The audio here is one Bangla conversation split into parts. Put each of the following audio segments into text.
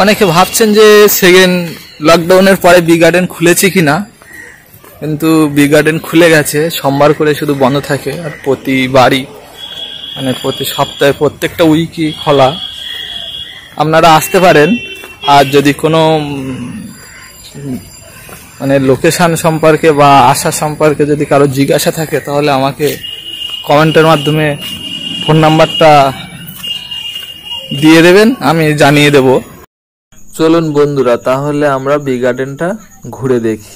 অনেকে ভাবছেন যে সেকেন্ড লকডাউনের পরে বি গার্ডেন খুলেছে কি না কিন্তু বি গার্ডেন খুলে গেছে, সোমবার করে শুধু বন্ধ থাকে, আর প্রতিবারই মানে প্রতি সপ্তাহে, প্রত্যেকটা উইকই খোলা। আপনারা আসতে পারেন, আর যদি কোনো মানে লোকেশান সম্পর্কে বা আশা সম্পর্কে যদি কারও জিজ্ঞাসা থাকে, তাহলে আমাকে কমেন্টের মাধ্যমে ফোন নাম্বারটা দিয়ে দেবেন, আমি জানিয়ে দেব। চলুন বন্ধুরা, তাহলে আমরা বি গার্ডেনটা ঘুরে দেখি।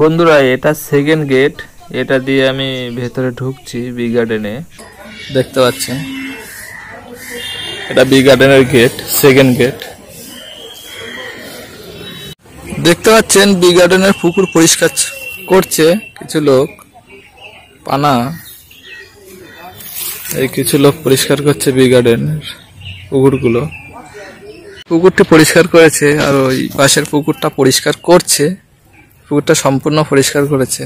বন্ধুরা, এটা সেকেন্ড গেট এটা দিয়ে আমি ভেতরে ঢুকছি বি গার্ডেনে দেখতে পাচ্ছেন? এটা বি গার্ডেনের গেট সেকেন্ড গেট দেখতে পাচ্ছেন বি গার্ডেনের পুকুর পরিষ্কার করছে কিছু লোক, পানা। এই কিছু লোক পরিষ্কার করছে বি গার্ডেনের পুকুরগুলো। পুকুরটি পরিষ্কার করেছে আর ওই পাশের পুকুরটা পরিষ্কার করছে। পুকুরটা সম্পূর্ণ পরিষ্কার করেছে।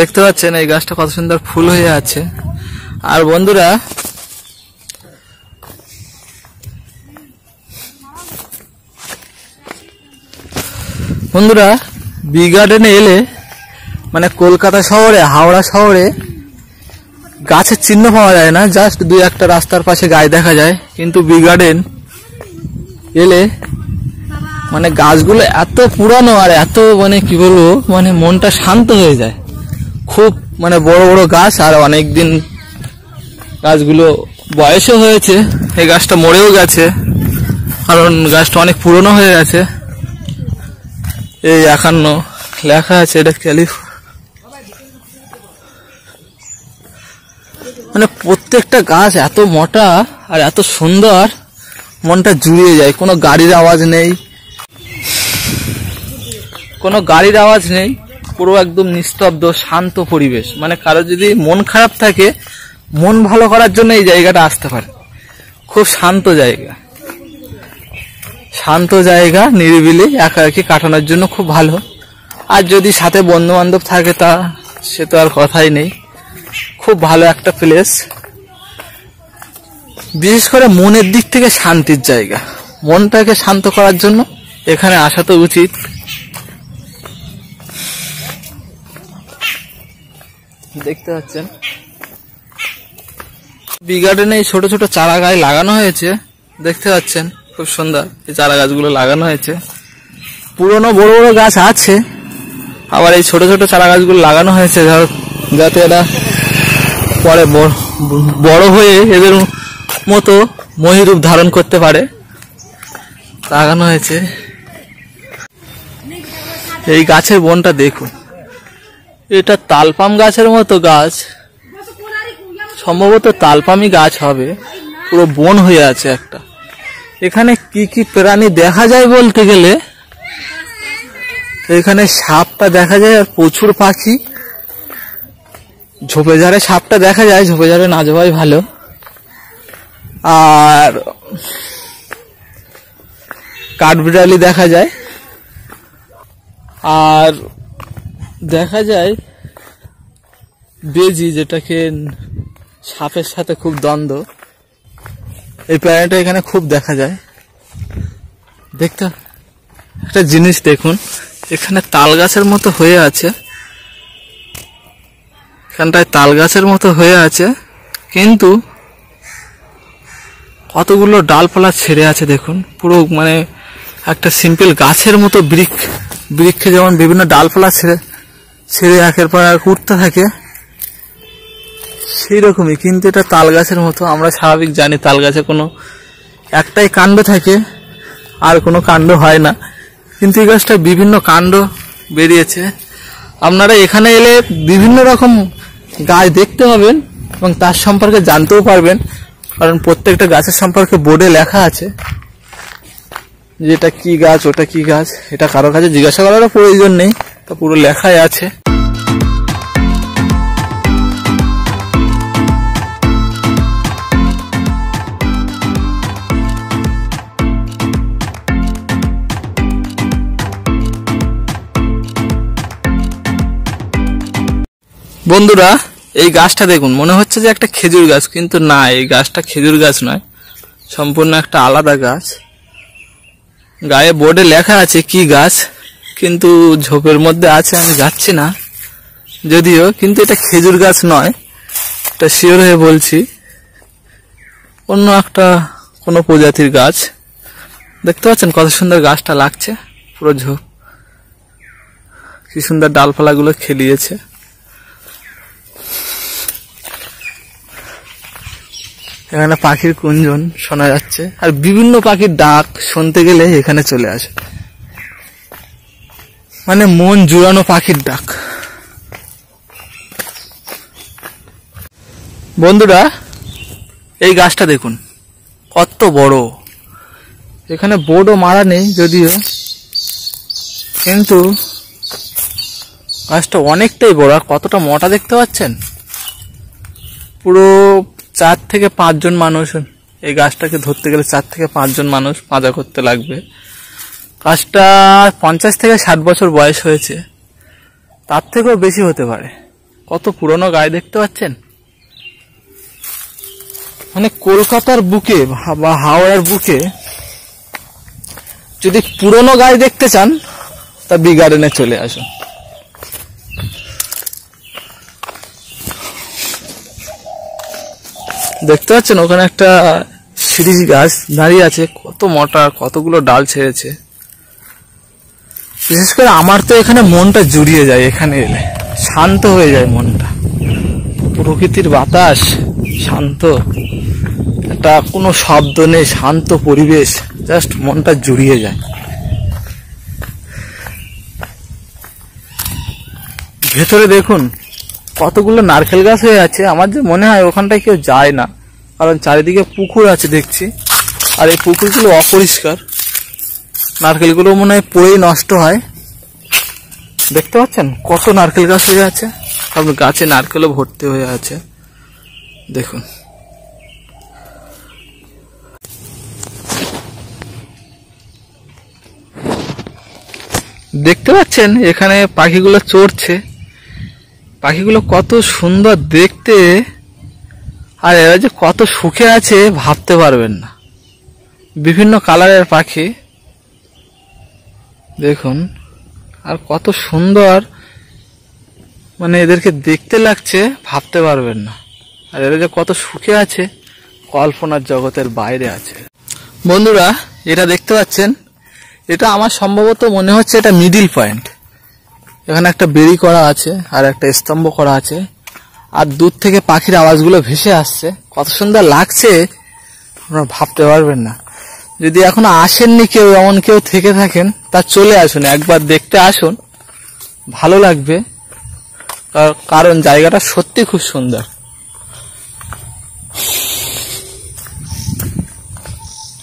দেখতে পাচ্ছেন এই গাছটা কত সুন্দর ফুল হয়ে আছে। আর বন্ধুরা বন্ধুরা, বি গার্ডেনে এলে মানে কলকাতা শহরে, হাওড়া শহরে গাছের চিহ্ন পাওয়া যায় না, জাস্ট দুই একটা রাস্তার পাশে গাছ দেখা যায়। কিন্তু বি গার্ডেন এলে মানে গাছগুলো এত পুরানো আর এত মানে কি বলব মানে মনটা শান্ত হয়ে যায়। খুব মানে বড় বড় গাছ, আর অনেক দিন গাছগুলো বয়সও হয়েছে। এই গাছটা মরেও গেছে, কারণ গাছটা অনেক পুরনো হয়ে গেছে। এই একান্ন লেখা আছে, এটা ক্যালিফ মানে প্রত্যেকটা গাছ এত মোটা আর এত সুন্দর, মনটা জুড়িয়ে যায়, কোনো গাড়ির আওয়াজ নেই। কোনো গাড়ির আওয়াজ নেই। পুরো একদম নিস্তব্ধ, শান্ত পরিবেশ। মানে কারও যদি মন খারাপ থাকে, মন ভালো করার জন্য এই জায়গাটা আসতে পারে। খুব শান্ত জায়গা। শান্ত জায়গা, নিরিবিলি একা একি কাটানোর জন্য খুব ভালো। আর যদি সাথে বন্ধু বান্ধব থাকে তা, সে তো আর কথাই নেই। খুব ভালো একটা প্লেস বিশেষ করে মনের দিক থেকে শান্তির জায়গা। মনটাকে শান্ত করার জন্য এখানে আসা তো উচিত। দেখতে পাচ্ছেন। বি গার্ডেনে এই ছোট ছোট চারা গাছ লাগানো হয়েছে। দেখতে পাচ্ছেন, খুব সুন্দর এই চারা গাছগুলো লাগানো হয়েছে। পুরনো বড় বড় গাছ আছে, আবার এই ছোট ছোট চারা গাছগুলো লাগানো হয়েছে, ধর- যাতে এরা পরে বড় হয়ে এদের মতো মহিরূপ ধারণ করতে পারে। লাগানো হয়েছে। এই গাছের বনটা দেখুন। এটা তালপাম গাছের মতো গাছ। সম্ভবত তালপামি গাছ হবে। পুরো বন হয়ে আছে একটা। এখানে কি কি প্রাণী দেখা যায় বলতে গেলে? এখানে সাপটা দেখা যায় আর প্রচুর পাখি। ঝোপে ঝাড়ে সাপটা দেখা যায় ঝোপে ঝাড়ে না যাওয়াই ভালো। আর কাঠবিড়ালি দেখা যায়। আর দেখা যায় বেজি, যেটাকে সাপের সাথে খুব দ্বন্দ্ব। এই প্রাণীটা এখানে খুব দেখা যায়। দেখতে, একটা জিনিস দেখুন, এখানে তাল গাছের মতো হয়ে আছে। এখানটায় তাল গাছের মতো হয়ে আছে, কিন্তু কতগুলো ডালপালা ছেড়ে আছে দেখুন। পুরো মানে একটা সিম্পল গাছের মতো বৃক্ষ, বৃক্ষে যেমন বিভিন্ন ডালপালা ছেড়ে ছেড়ে একের পর এক উঠতে থাকে। সেই রকমই কিন্তু এটা তাল গাছের মতো। আমরা স্বাভাবিক জানি তাল গাছে কোনো একটাই কাণ্ড থাকে, আর কোনো কাণ্ড হয় না। কিন্তু এই গাছটা বিভিন্ন কাণ্ড বেরিয়েছে। আপনারা এখানে এলে বিভিন্ন রকম গাছ দেখতে পাবেন এবং তার সম্পর্কে জানতেও পারবেন। কারণ প্রত্যেকটা গাছের সম্পর্কে বোর্ডে লেখা আছে যে এটা কি গাছ, ওটা কি গাছ, এটা কারও কাছে জিজ্ঞাসা করারও প্রয়োজন নেই। তা পুরো লেখাই আছে। বন্ধুরা, এই গাছটা দেখুন, মনে হচ্ছে যে একটা খেজুর গাছ, কিন্তু না, এই গাছটা খেজুর গাছ নয়। সম্পূর্ণ একটা আলাদা গাছ। গায়ে বোর্ডে লেখা আছে কি গাছ, কিন্তু ঝোপের মধ্যে আছে, আমি যাচ্ছি না। যদিও, কিন্তু এটা খেজুর গাছ নয়। এটা শিওর হয়ে বলছি। অন্য একটা কোনো প্রজাতির গাছ। দেখতে পাচ্ছেন কত সুন্দর গাছটা লাগছে, পুরো ঝোপ। কি সুন্দর ডালপালাগুলো খেলিয়েছে। এখানে পাখির কুঞ্জন শোনা যাচ্ছে। আর বিভিন্ন পাখির ডাক শুনতে গেলে এখানে চলে আসে। মানে মন জুড়ানো পাখির ডাক। বন্ধুরা, এই গাছটা দেখুন, কত বড়। এখানে বোর্ডও মারা নেই যদিও, কিন্তু গাছটা অনেকটাই বড়। আর কতটা মোটা দেখতে পাচ্ছেন? পুরো চার থেকে পাঁচজন মানুষ এই গাছটাকে ধরতে গেলে চার থেকে পাঁচজন মানুষ পাঁজা করতে লাগবে। গাছটা পঞ্চাশ থেকে ষাট বছর বয়স হয়েছে। তার থেকেও বেশি হতে পারে। কত পুরনো গায়ে দেখতে পাচ্ছেন? মানে কলকাতার বুকে বা হাওড়ার বুকে যদি পুরনো গায়ে দেখতে চান, তা বি গার্ডেনে চলে আসুন। দেখতে পাচ্ছেন, ওখানে একটা সিরিজ গাছ দাঁড়িয়ে আছে, কত মোটা, কতগুলো ডাল ছেড়েছে। বিশেষ করে আমার তো এখানে মনটা জুড়িয়ে যায়, এখানে এলে শান্ত হয়ে যায় মনটা। প্রকৃতির বাতাস, শান্ত। একটা কোনো শব্দ নেই, শান্ত পরিবেশ, জাস্ট মনটা জুড়িয়ে যায়। ভেতরে দেখুন কতগুলো নারকেল গাছ হয়ে আছে, আমার যে মনে হয় ওখানটায় কেউ যায় না। কারণ চারিদিকে পুকুর আছে দেখছি। আর এই পুকুরগুলো অপরিষ্কার। নারকেলগুলো মনে হয় পড়েই নষ্ট হয়। দেখতে পাচ্ছেন? কত নারকেল গাছ হয়ে আছে। আপনার গাছে নারকেলও ভর্তি হয়ে আছে। দেখুন। দেখতে পাচ্ছেন? এখানে পাখিগুলো চড়ছে। পাখিগুলো কত সুন্দর দেখতে। আর এরা যে কত সুখে আছে ভাবতে পারবেন না। বিভিন্ন কালারের পাখি। দেখুন, আর কত সুন্দর। মানে এদেরকে দেখতে লাগছে, ভাবতে পারবেন না। আর এরা যে কত সুখে আছে, কল্পনার জগতের বাইরে আছে। বন্ধুরা, এটা দেখতে পাচ্ছেন? এটা আমার সম্ভবত মনে হচ্ছে এটা মিডিল পয়েন্ট এখানে একটা বেরি করা আছে আর একটা স্তম্ভ করা আছে। আর দূর থেকে পাখির আওয়াজগুলো ভেসে আসছে। কত সুন্দর লাগছে, আপনারা ভাবতে পারবেন না। যদি এখনও আসেননি কেউ, এমন কেউ থেকে থাকেন, তা চলে আসুন, একবার দেখতে আসুন। ভালো লাগবে। কারণ জায়গাটা সত্যি খুব সুন্দর।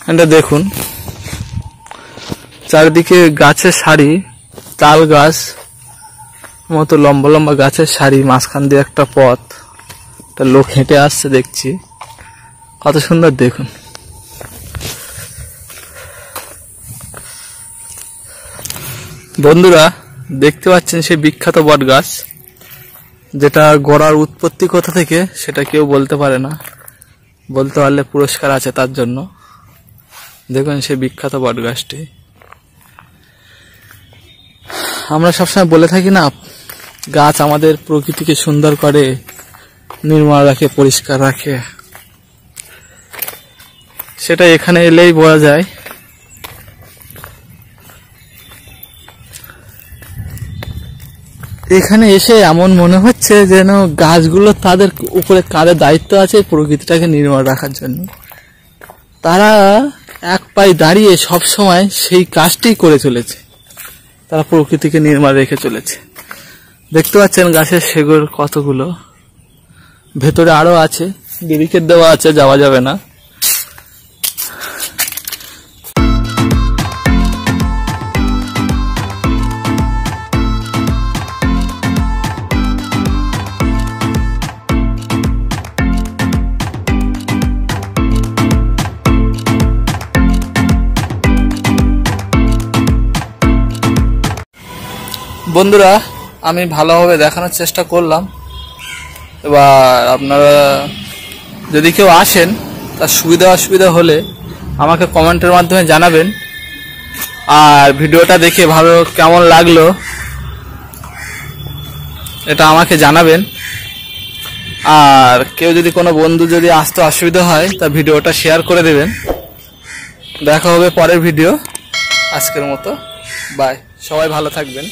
এটা দেখুন, চারিদিকে গাছের সারি, তাল গাছ মতো লম্বা লম্বা গাছের সারি মাঝখান দিয়ে একটা পথ। একটা লোক হেঁটে আসছে দেখছি। কত সুন্দর দেখুন। বন্ধুরা, দেখতে পাচ্ছেন সেই বিখ্যাত বট গাছ যেটা গড়ার উৎপত্তি কোথা থেকে সেটা কেউ বলতে পারে না। বলতে পারলে পুরস্কার আছে তার জন্য। দেখুন সেই বিখ্যাত বট গাছটি আমরা সবসময় বলে থাকি না, গাছ আমাদের প্রকৃতিকে সুন্দর করে, নির্মল রাখে, পরিষ্কার রাখে। সেটা এখানে এলেই বোঝা যায়। এখানে এসে এমন মনে হচ্ছে যেন গাছগুলো তাদের উপরে কাদের দায়িত্ব আছে প্রকৃতিটাকে নির্মল রাখার জন্য। তারা এক পায়ে দাঁড়িয়ে সব সময় সেই কাজটি করে চলেছে। তারা প্রকৃতিকে নির্মাণ রেখে চলেছে। দেখতে পাচ্ছেন গাছের শেগুর কতগুলো? ভেতরে আরও আছে। ব্যারিকেড দেওয়া আছে, যাওয়া যাবে না। বন্ধুরা, আমি ভালোভাবে দেখানোর চেষ্টা করলাম। এবার আপনারা যদি কেউ আসেন, তার সুবিধা অসুবিধা হলে আমাকে কমেন্টের মাধ্যমে জানাবেন। আর ভিডিওটা দেখে ভালো কেমন লাগল, এটা আমাকে জানাবেন। আর কেউ যদি কোনো বন্ধু যদি আসতে অসুবিধা হয় তা ভিডিওটা শেয়ার করে দেবেন। দেখা হবে পরের ভিডিও। আজকের মতো। বাই। সবাই ভালো থাকবেন।